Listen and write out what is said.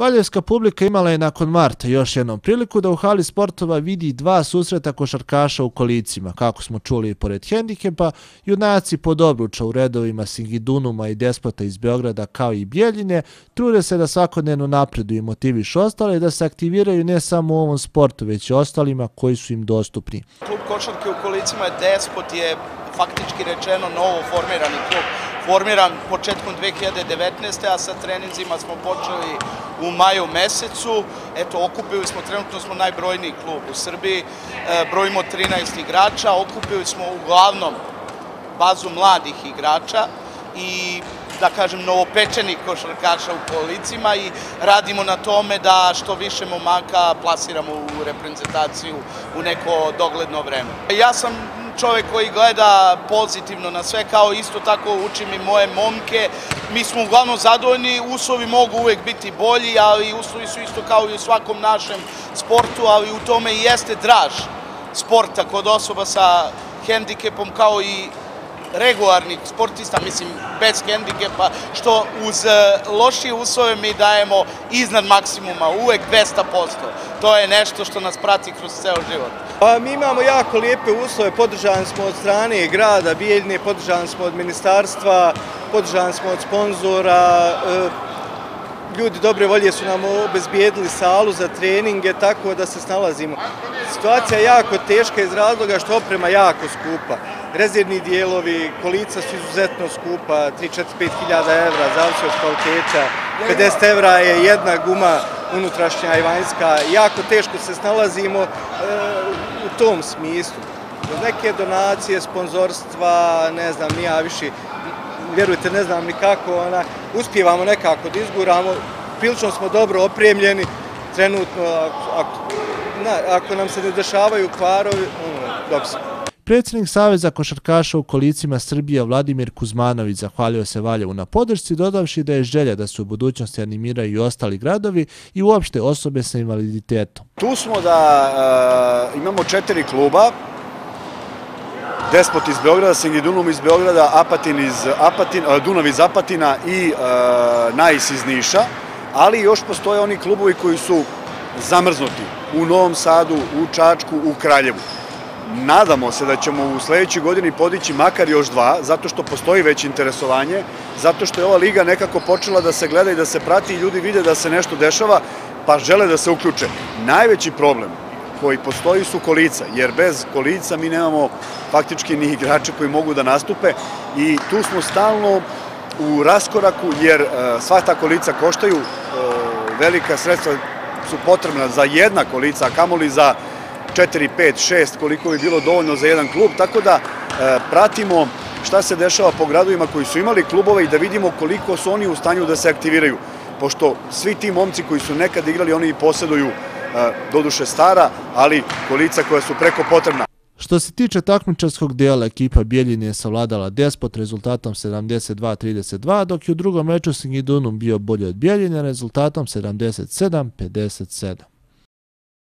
Valjevska publika imala je nakon Marta još jednom priliku da u hali sportova vidi dva susreta košarkaša u kolicima. Kako smo čuli pored hendikepa, junaci pod obruča u redovima Singidunuma i Despota iz Beograda kao i Bjeljine, trude se da svakodnevno napredu i motiviš ostale da se aktiviraju ne samo u ovom sportu, već i ostalima koji su im dostupni. Klub košarke u kolicima je Despot je faktički rečeno novo formirani klub formiran početkom 2019. a sa treninzima smo počeli u maju mesecu. Eto, okupili smo, trenutno smo najbrojniji klub u Srbiji, e, brojimo 13 igrača, okupili smo uglavnom bazu mladih igrača i da kažem, novopečenih košarkaša u kolicima i radimo na tome da što više momaka plasiramo u reprezentaciju u neko dogledno vreme. Ja sam čovjek koji gleda pozitivno na sve, kao isto tako učim i moje momke. Mi smo uglavnom zadovoljni, uslovi mogu uvek biti bolji, ali uslovi su isto kao i u svakom našem sportu, ali u tome i jeste draž sporta kod osoba sa hendikepom kao i regularnih sportista, mislim, bez hendikepa, što uz e, lošije uslove mi dajemo iznad maksimuma, uvek 200%. To je nešto što nas prati kroz ceo život. Pa, mi imamo jako lijepe uslove, podržani smo od strane grada Bijeljne, podržani smo od ministarstva, podržani smo od sponzora, e, ljudi dobre volje su nam obezbijedili salu za treninge, tako da se snalazimo. Situacija je jako teška iz razloga što oprema jako skupa rezervni dijelovi, kolica su izuzetno skupa, 3-4-5 hiljada evra, zavisi od kvaliteta, 50 evra je jedna guma unutrašnja i vanjska, jako teško se snalazimo e, u tom smislu. Neke donacije, sponzorstva, ne znam, nija više, vjerujte, ne znam nikako, ona, uspijevamo nekako da izguramo, prilično smo dobro opremljeni, trenutno, ako, ako nam se ne dešavaju kvarovi, ono, dobro. Predsjednik Saveza košarkaša u kolicima Srbije Vladimir Kuzmanović zahvalio se Valjevu na podršci, dodavši da je želja da se u budućnosti animiraju i ostali gradovi i uopšte osobe sa invaliditetom. Tu smo da e, imamo četiri kluba, Despot iz Beograda, Singidunum iz Beograda, Apatin iz Apatin, e, Dunav iz Apatina i e, Najs iz Niša, ali još postoje oni klubovi koji su zamrznuti u Novom Sadu, u Čačku, u Kraljevu. Nadamo se da ćemo u sledećoj godini podići makar još dva, zato što postoji već interesovanje, zato što je ova liga nekako počela da se gleda i da se prati i ljudi vide da se nešto dešava, pa žele da se uključe. Najveći problem koji postoji su kolica, jer bez kolica mi nemamo faktički ni igrače koji mogu da nastupe i tu smo stalno u raskoraku, jer e, sva ta kolica koštaju, e, velika sredstva su potrebna za jedna kolica, a kamoli za 4, 5, 6, koliko bi bilo dovoljno za jedan klub, tako da e, pratimo šta se dešava po gradovima koji su imali klubove i da vidimo koliko su oni u stanju da se aktiviraju. Pošto svi ti momci koji su nekad igrali, oni i posjeduju e, doduše stara, ali kolica koja su preko potrebna. Što se tiče takmičarskog dijela, ekipa Bijeljine je savladala Despot rezultatom 72-32, dok je u drugom meču Singidunum bio bolje od Bijeljine rezultatom 77-57.